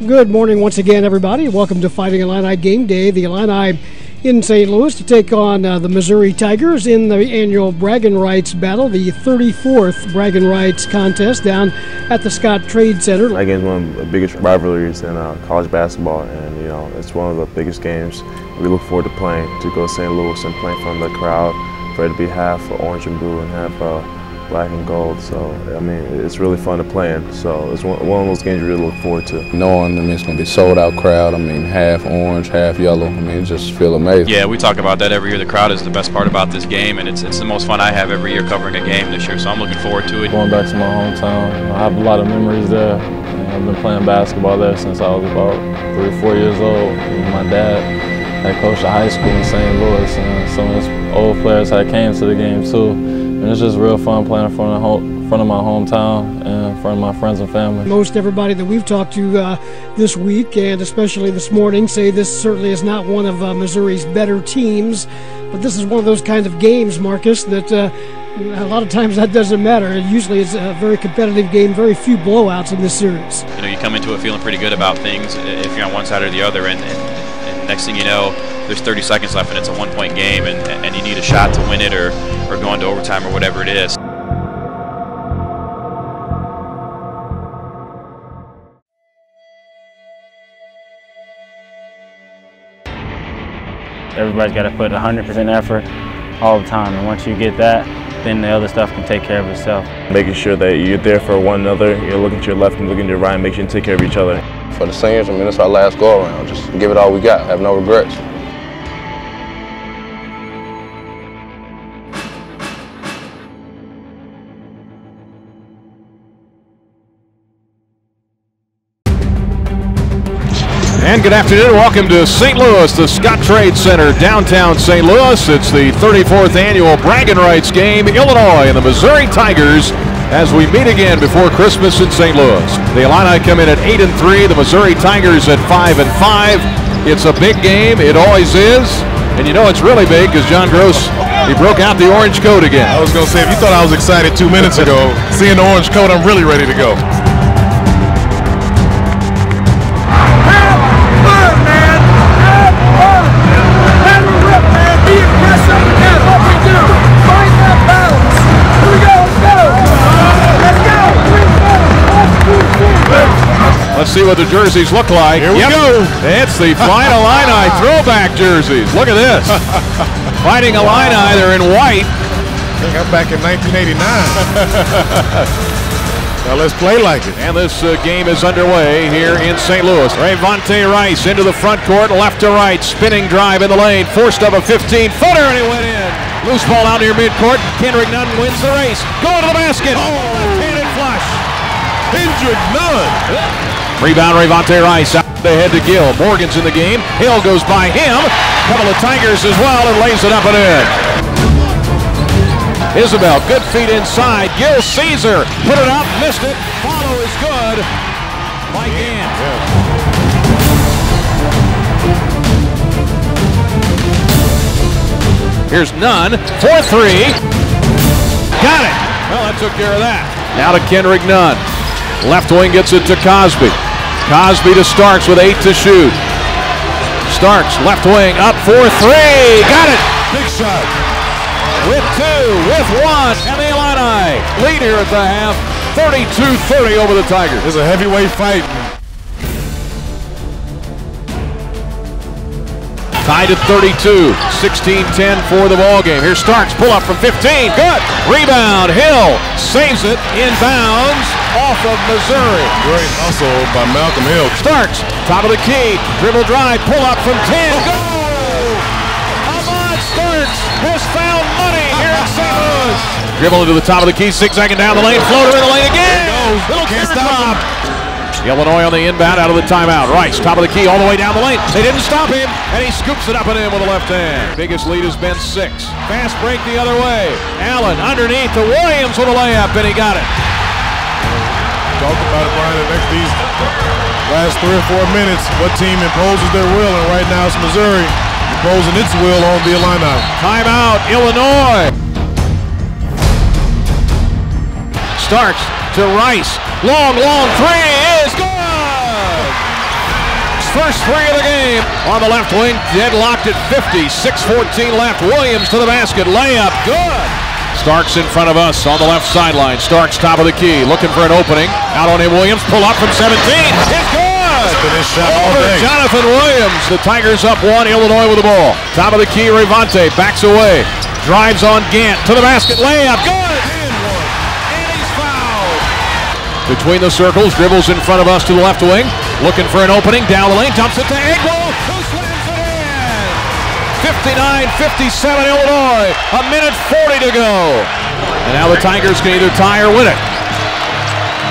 Good morning once again, everybody. Welcome to Fighting Illini Game Day. The Illini in St. Louis to take on uh, the Missouri Tigers in the annual Bragging Rights Battle, the 34th Bragging Rights contest down at the Scottrade Center. That game is one of the biggest rivalries in uh, college basketball, and you know it's one of the biggest games we look forward to playing. To go to St. Louis and play from the crowd, for it to be half orange and blue and half uh, black and gold. So, I mean, it's really fun to play in. So, it's one, one of those games you really look forward to. Knowing, I mean, it's going to be sold out crowd. I mean, half orange, half yellow. I mean, it just feel amazing. Yeah, we talk about that every year. The crowd is the best part about this game, and it's, it's the most fun I have every year covering a game this year. So, I'm looking forward to it. Going back to my hometown, I have a lot of memories there. I've been playing basketball there since I was about three, four years old. My dad had coached a high school in St. Louis, and some of his old players had came to the game too. And it's just real fun playing in front of, home, front of my hometown and in front of my friends and family. Most everybody that we've talked to uh, this week, and especially this morning, say this certainly is not one of uh, Missouri's better teams, but this is one of those kinds of games, Marcus, that. Uh, a lot of times that doesn't matter. Usually it's a very competitive game, very few blowouts in this series. You know, you come into it feeling pretty good about things if you're on one side or the other, and, and, and next thing you know, there's 30 seconds left and it's a one-point game, and, and you need a shot to win it or, or go into overtime or whatever it is. Everybody's got to put 100% effort all the time, and once you get that, then the other stuff can take care of itself. Making sure that you're there for one another, you're looking to your left and looking to your right, make sure you take care of each other. For the seniors, I mean, it's our last go around. Just give it all we got. Have no regrets. Good afternoon. Welcome to St. Louis, the Scottrade Center, downtown St. Louis. It's the 34th annual Bragging Rights game. Illinois and the Missouri Tigers as we meet again before Christmas in St. Louis. The Illini come in at 8 and 3, the Missouri Tigers at 5 and 5. It's a big game. It always is. And you know it's really big because John Groce, he broke out the orange coat again. I was going to say, if you thought I was excited two minutes ago, seeing the orange coat, I'm really ready to go. See what the jerseys look like. Here we Yep. go. It's the Fighting Illini throwback jerseys. Look at this. Fighting Illini, they're in white. I think I'm back in 1989. now let's play like it. And this uh, game is underway here in St. Louis. Rayvonte Rice into the front court, left to right, spinning drive in the lane, forced up a 15-footer, and he went in. Loose ball out near midcourt. Kendrick Nunn wins the race. Going to the basket. Oh, left-handed flush. Kendrick Nunn. Rebound, Rayvonte Rice out ahead to Gill. Morgan's in the game. Hill goes by him. Couple of Tigers as well and lays it up and in. Isabell, good feet inside. Gill Caesar put it up, missed it. Follow is good by Gant. Here's Nunn for three. Got it. Well, that took care of that. Now to Kendrick Nunn. Left wing gets it to Cosby. Cosby to Starks with eight to shoot. Starks, left wing, up for three. Got it. Big shot. With two, with one, and the Illini lead here at the half. 32-30 over the Tigers. It's a heavyweight fight. Tied at 32, 16-10 for the ball game. Here's Starks, pull up from 15, good. Rebound, Hill saves it inbounds off of Missouri. Great hustle by Malcolm Hill. Starks, top of the key, dribble drive, pull up from 10, go! Ahmad Starks has found money here in St. Louis. Dribble into the top of the key, six second down the lane, floater in the lane again. Little Can't stop Illinois on the inbound out of the timeout. Rice, top of the key, all the way down the lane. They didn't stop him, and he scoops it up and in with the left hand. Biggest lead has been six. Fast break the other way. Allen underneath to Williams with a layup, and he got it. Talk about it, Brian, the next these last three or four minutes. What team imposes their will? And right now it's Missouri imposing its will on the Illini. Timeout, Illinois. Starks to Rice. Long, long three. First three of the game. On the left wing, deadlocked at 50. 6-14 left. Williams to the basket. Layup. Good. Starks in front of us on the left sideline. Starks top of the key, looking for an opening. Out on him, Williams. Pull up from 17. It's good. Over Jonathan Williams. The Tigers up one. Illinois with the ball. Top of the key, Rayvonte backs away. Drives on Gant to the basket. Layup. Good. And he's fouled. Between the circles, dribbles in front of us to the left wing. Looking for an opening. Down the lane. Dumps it to Egwu. Who slams it in? 59-57 Illinois. A minute 40 to go. And now the Tigers can either tie or win it.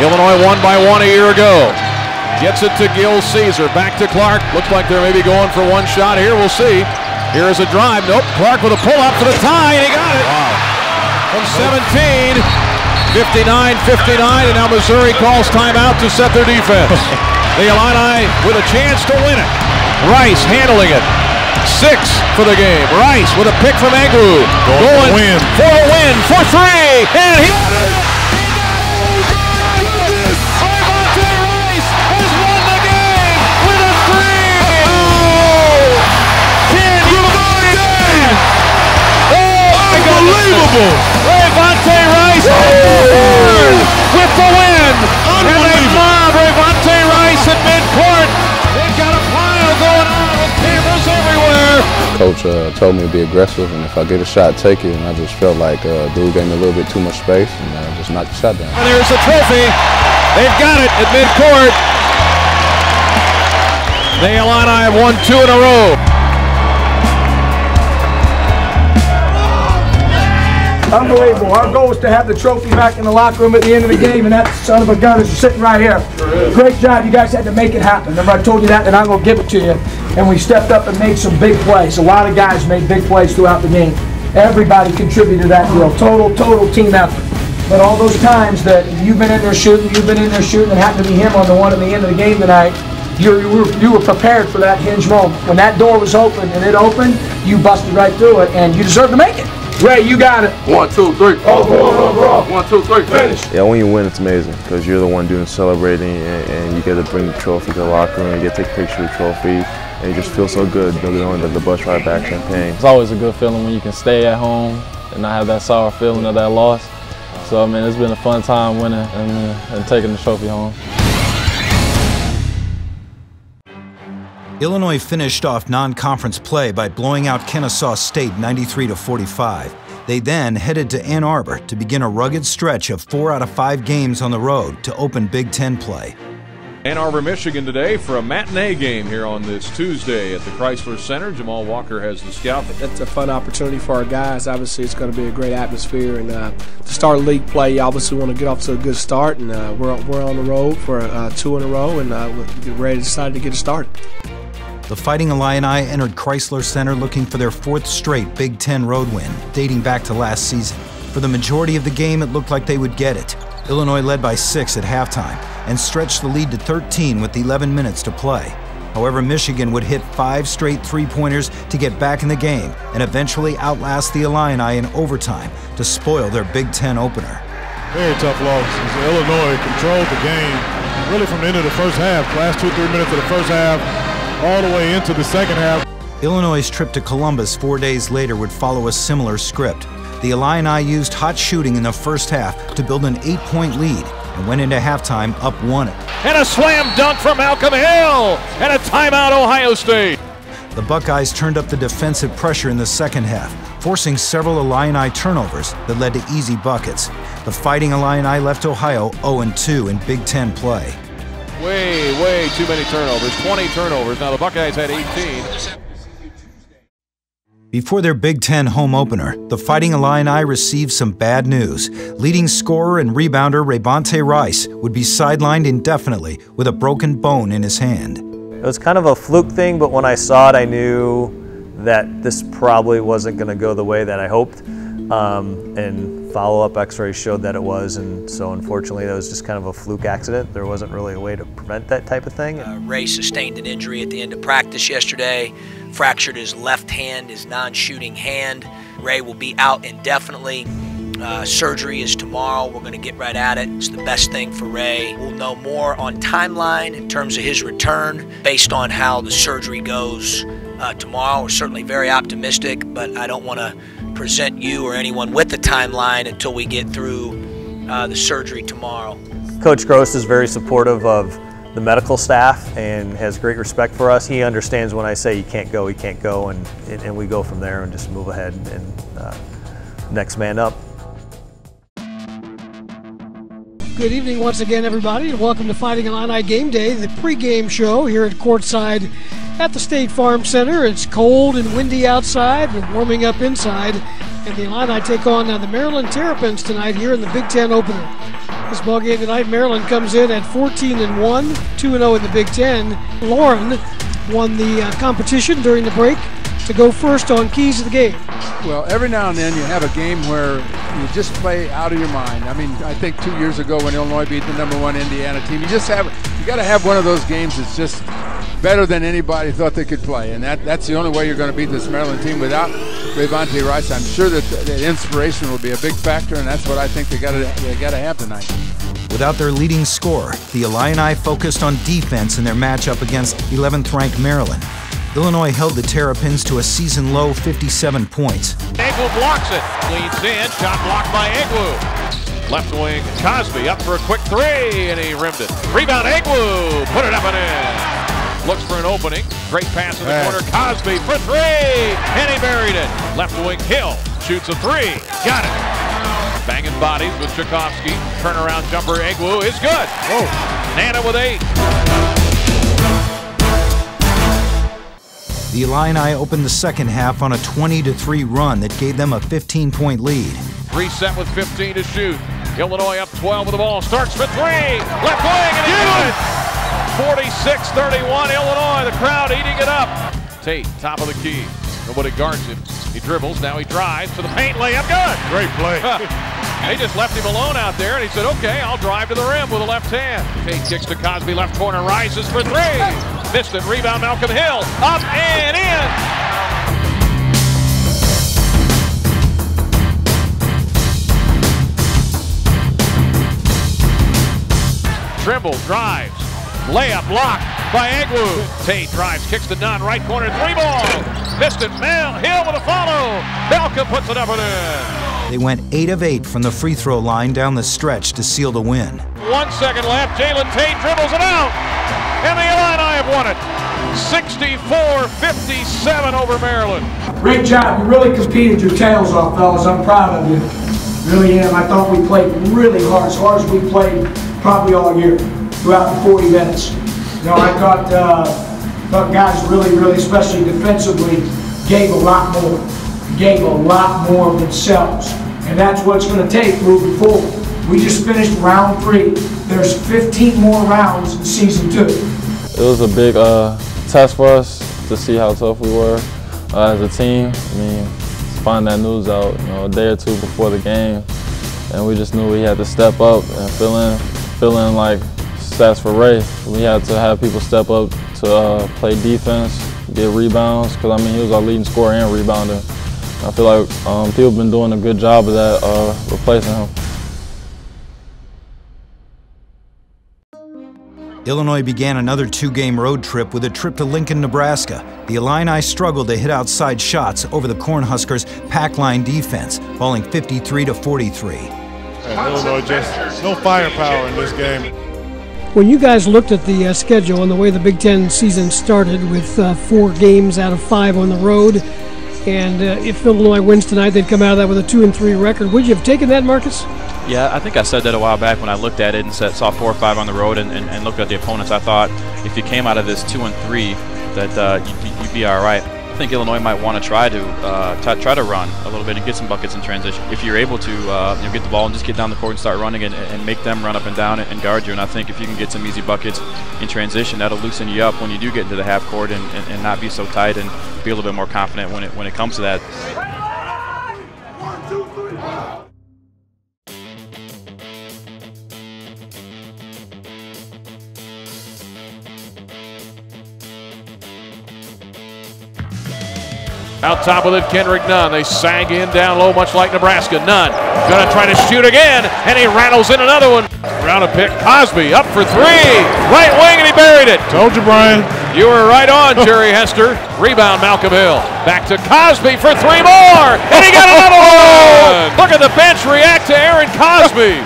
Illinois won by one a year ago. Gets it to Gil Caesar. Back to Clark. Looks like they're maybe going for one shot here. We'll see. Here is a drive. Nope. Clark with a pull up for the tie, and he got it. Wow. From 17, 59-59, and now Missouri calls timeout to set their defense. the Illini with a chance to win it. Rice handling it. Six for the game. Rice with a pick from Egwu. Going, going for, a win. for a win for three, and he uh, told me to be aggressive, and if I get a shot, take it. And I just felt like uh, dude gave me a little bit too much space, and uh, just knocked the shot down. And there's the trophy. They've got it at midcourt. The Illini have won two in a row. Unbelievable. Our goal is to have the trophy back in the locker room at the end of the game, and that son of a gun is sitting right here. Great job. You guys had to make it happen. Remember, I told you that, and I'm going to give it to you. And we stepped up and made some big plays. A lot of guys made big plays throughout the game. Everybody contributed to that deal. Total, total team effort. But all those times that you've been in there shooting, you've been in there shooting, and happened to be him on the one at the end of the game tonight, you, you, were, you were prepared for that hinge moment. When that door was open and it opened, you busted right through it, and you deserve to make it. Ray, you got it. One, two, three. One, two, three. Finish. Yeah, when you win, it's amazing because you're the one doing celebrating and, and you get to bring the trophy to the locker room and get to take a picture of the trophy and you just feel so good knowing that the bus ride back Champaign. It's always a good feeling when you can stay at home and not have that sour feeling of that loss. So, I mean, it's been a fun time winning and, uh, and taking the trophy home. Illinois finished off non-conference play by blowing out Kennesaw State 93 to 45. They then headed to Ann Arbor to begin a rugged stretch of four out of five games on the road to open Big Ten play. Ann Arbor, Michigan today for a matinee game here on this Tuesday at the Crisler Center. Jamall Walker has the scout. That's a fun opportunity for our guys. Obviously, it's going to be a great atmosphere. And uh, to start league play, you obviously want to get off to a good start. And uh, we're, we're on the road for uh, two in a row, and uh, we're ready to decide to get it started. The Fighting Illini entered Crisler Center looking for their fourth straight Big Ten road win, dating back to last season. For the majority of the game, it looked like they would get it. Illinois led by six at halftime and stretched the lead to 13 with 11 minutes to play. However, Michigan would hit five straight three-pointers to get back in the game and eventually outlast the Illini in overtime to spoil their Big Ten opener. Very tough loss. Illinois controlled the game really from the end of the first half. Last two, three minutes of the first half, all the way into the second half. Illinois' trip to Columbus four days later would follow a similar script. The Illini used hot shooting in the first half to build an eight-point lead and went into halftime up one. And a slam dunk from Malcolm Hill and a timeout Ohio State. The Buckeyes turned up the defensive pressure in the second half, forcing several Illini turnovers that led to easy buckets. The Fighting Illini left Ohio 0-2 in Big Ten play. Way, way too many turnovers. 20 turnovers. Now the Buckeyes had 18. Before their Big Ten home opener, the Fighting Illini received some bad news. Leading scorer and rebounder Rayvonte Rice would be sidelined indefinitely with a broken bone in his hand. It was kind of a fluke thing, but when I saw it, I knew that this probably wasn't going to go the way that I hoped. Um, and follow-up x-rays showed that it was and so unfortunately that was just kind of a fluke accident there wasn't really a way to prevent that type of thing uh, ray sustained an injury at the end of practice yesterday fractured his left hand his non-shooting hand ray will be out indefinitely uh, surgery is tomorrow. We're going to get right at it. It's the best thing for Ray. We'll know more on timeline in terms of his return based on how the surgery goes uh, tomorrow. We're certainly very optimistic, but I don't want to present you or anyone with the timeline until we get through uh, the surgery tomorrow. Coach Groce is very supportive of the medical staff and has great respect for us. He understands when I say you can't go, he can't go, and, and we go from there and just move ahead and uh, next man up. Good evening once again, everybody, and welcome to Fighting Illini Game Day, the pregame show here at Courtside at the State Farm Center. It's cold and windy outside. We're warming up inside, and the Illini take on uh, the Maryland Terrapins tonight here in the Big Ten opener. This ball game tonight, Maryland comes in at 14 and 1, 2 and 0 in the Big Ten. Lauren won the uh, competition during the break to go first on keys of the game. Well, every now and then you have a game where you just play out of your mind. I mean, I think two years ago when Illinois beat the number one Indiana team, you just have you got to have one of those games that's just better than anybody thought they could play, and that that's the only way you're going to beat this Maryland team without Rayvonte Rice. I'm sure that the inspiration will be a big factor, and that's what I think they got to they got to have tonight. Without their leading scorer, the Illini focused on defense in their matchup against 11th ranked Maryland. Illinois held the Terrapins to a season low 57 points. Egwu blocks it. Leads in. Shot blocked by Egwu. Left wing Cosby up for a quick three, and he rimmed it. Rebound Egwu. Put it up and in. Looks for an opening. Great pass in the corner. Cosby for three, and he buried it. Left wing Hill shoots a three. Got it. Banging bodies with Cekovsky. Turnaround jumper Egwu is good. Whoa. Nnanna with eight. The Illini opened the second half on a 20-3 run that gave them a 15-point lead. Reset with 15 to shoot. Illinois up 12 with the ball. Starks for three. Left wing and he it. 46-31 Illinois. The crowd eating it up. Tate, top of the key. Nobody guards him. He dribbles. Now he drives to the paint. Layup good. Great play. they just left him alone out there, and he said, okay, I'll drive to the rim with a left hand. Tate kicks to Cosby. Left corner. Rises for three. Missed it. Rebound Malcolm Hill. Up and in. Trimble drives. Layup blocked by Egwu. Tate drives, kicks to Nunn. Right corner, three ball. Missed it. Mel Hill with a follow. Malcolm puts it up and in. They went 8 of 8 from the free throw line down the stretch to seal the win. One second left. Jaylon Tate dribbles it out. And the Illini have won it. 64-57 over Maryland. Great job. You really competed your tails off, fellas. I'm proud of you. Really am. I thought we played really hard, as hard as we played probably all year, throughout the 40 minutes. You know, I thought, uh, thought guys really, really, especially defensively, gave a lot more. Gave a lot more of themselves. And that's what it's going to take moving forward. We just finished round three. There's 15 more rounds in season two. It was a big uh, test for us to see how tough we were uh, as a team. I mean, find that news out, you know, a day or two before the game, and we just knew we had to step up and fill in, fill in like stats for Ray. We had to have people step up to uh, play defense, get rebounds, because I mean he was our leading scorer and rebounder. I feel like um, people have been doing a good job of that, uh, replacing him. Illinois began another two-game road trip with a trip to Lincoln, Nebraska. The Illini struggled to hit outside shots over the Cornhuskers' pack line defense, falling 53 to 43. And Illinois just no firepower in this game. When you guys looked at the uh, schedule and the way the Big Ten season started with uh, four games out of five on the road, and uh, if Illinois wins tonight, they'd come out of that with a two and three record. Would you have taken that, Marcus? Yeah, I think I said that a while back when I looked at it and saw four or five on the road and, and, and looked at the opponents. I thought if you came out of this two and three, that uh, you'd, you'd be all right. I think Illinois might want to try to uh, try to run a little bit and get some buckets in transition. If you're able to uh, you know, get the ball and just get down the court and start running and, and make them run up and down and guard you. And I think if you can get some easy buckets in transition, that'll loosen you up when you do get into the half court and, and, and not be so tight and be a little bit more confident when it when it comes to that. Out top with it, Kendrick Nunn. They sag in down low, much like Nebraska. Nunn gonna try to shoot again, and he rattles in another one. Round a pick. Cosby up for three. Right wing, and he buried it. Told you, Brian. You were right on, Jerry Hester. Rebound, Malcolm Hill. Back to Cosby for three more, and he got another one. Oh! Look at the bench react to Aaron Cosby.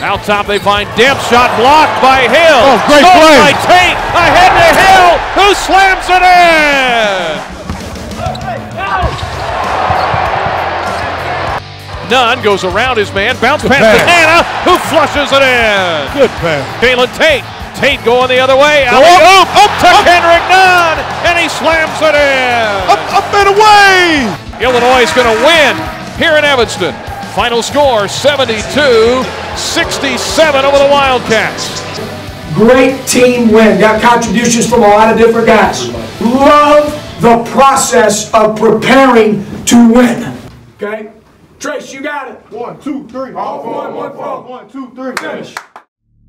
Out top, they find Demp shot blocked by Hill. Oh, great play. by Tate. Ahead to Hill, who slams it in. Nunn goes around his man, bounce pass to pass. Who flushes it in. Good pass. Jaylon Tate. Tate going the other way. Go Alley up, up to Kendrick Nunn, and he slams it in. Up, up and away. Illinois is going to win here in Evanston. Final score 72 67 over the Wildcats. Great team win. Got contributions from a lot of different guys. Love the process of preparing to win. Okay? Trace, you got it. One, two, three. All One, one, four. One, two, three. Finish.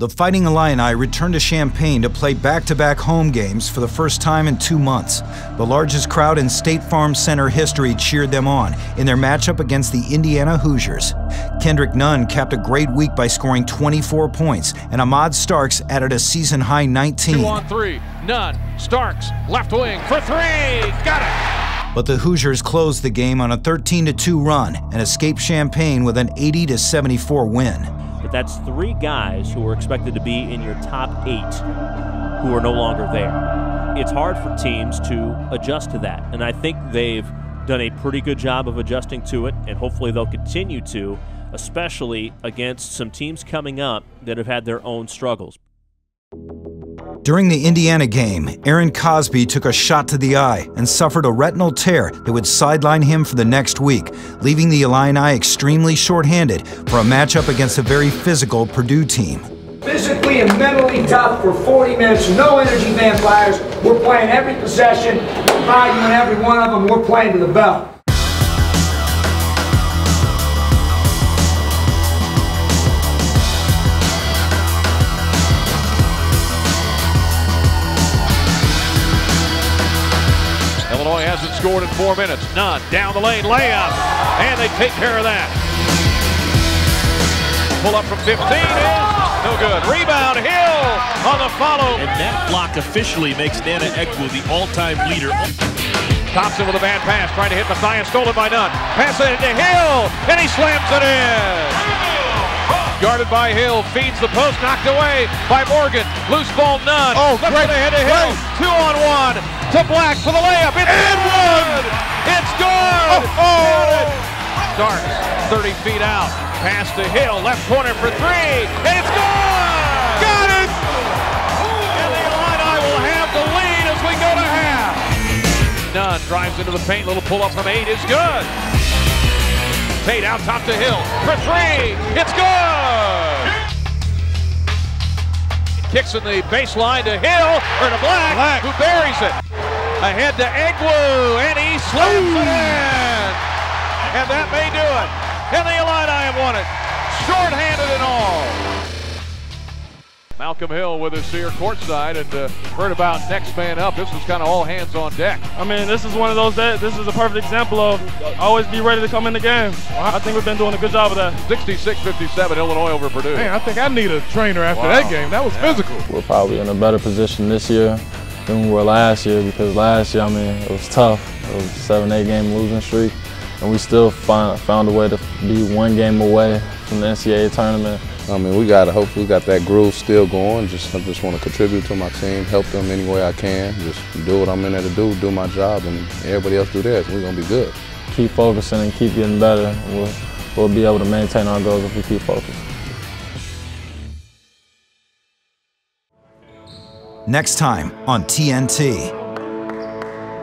The Fighting Illini returned to Champaign to play back-to-back home games for the first time in two months. The largest crowd in State Farm Center history cheered them on in their matchup against the Indiana Hoosiers. Kendrick Nunn capped a great week by scoring 24 points, and Ahmad Starks added a season-high 19. Two on three. Nunn. Starks. Left wing for three. Got it. But the Hoosiers closed the game on a 13-2 run and escaped Champaign with an 80-74 win. But that's three guys who were expected to be in your top eight who are no longer there. It's hard for teams to adjust to that, and I think they've done a pretty good job of adjusting to it, and hopefully they'll continue to, especially against some teams coming up that have had their own struggles. During the Indiana game, Aaron Cosby took a shot to the eye and suffered a retinal tear that would sideline him for the next week, leaving the Illini extremely shorthanded for a matchup against a very physical Purdue team. Physically and mentally tough for 40 minutes. No energy vampires. We're playing every possession, valuing every one of them. We're playing to the bell. Scored in four minutes. Nunn down the lane, layup, and they take care of that. Pull up from 15 is no good. Rebound, Hill on the follow. And that block officially makes Nnanna Egwu the all-time leader. Thompson with a bad pass, trying to hit Mathias, stolen by Nunn. Pass it to Hill, and he slams it in. Guarded by Hill, feeds the post, knocked away by Morgan. Loose ball, Nunn. Oh, Left great, ahead to Hill. Two on one to Black for the layup. It's good. It's good. Oh, oh. Starks, 30 feet out. Pass to Hill, left corner for three, and it's good! Got it. And the Illini will have the lead as we go to half. Nunn drives into the paint, little pull up from eight is good. Tate out top to Hill for three, it's good! Kicks in the baseline to Hill, or to Black, Black. who buries it. Ahead to Egwu, and he slams it in! And that may do it. And the Illini have won it. Short-handed and all. Malcolm Hill with us here courtside and uh, heard about next man up. This was kind of all hands on deck. I mean, this is one of those that this is a perfect example of always be ready to come in the game. I think we've been doing a good job of that. 66-57 Illinois over Purdue. Man, I think I need a trainer after Wow. that game. That was physical. We're probably in a better position this year than we were last year because last year, I mean, it was tough. It was a seven, eight game losing streak, and we still find, found a way to be one game away from the NCAA tournament. I mean, we got to hopefully we got that groove still going. Just I just want to contribute to my team, help them any way I can. Just do what I'm in there to do, do my job, and everybody else do theirs. We're gonna be good. Keep focusing and keep getting better. We'll, we'll be able to maintain our goals if we keep focused. Next time on TNT.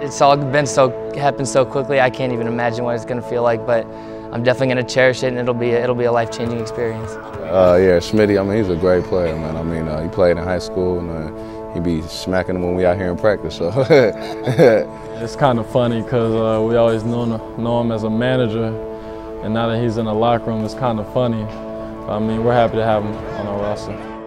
It's all been so happened so quickly. I can't even imagine what it's going to feel like, but I'm definitely going to cherish it, and it'll be it'll be a life-changing experience. Uh, yeah, Smitty. I mean, he's a great player, man. I mean, uh, he played in high school, and uh, he be smacking them when we out here in practice. So. It's kind of funny because uh, we always know, know him as a manager, and now that he's in the locker room, it's kind of funny. I mean, we're happy to have him on our roster.